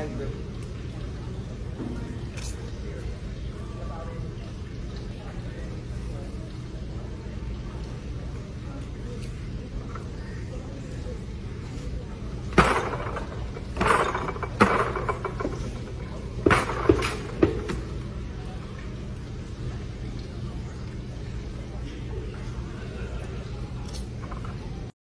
থাকবে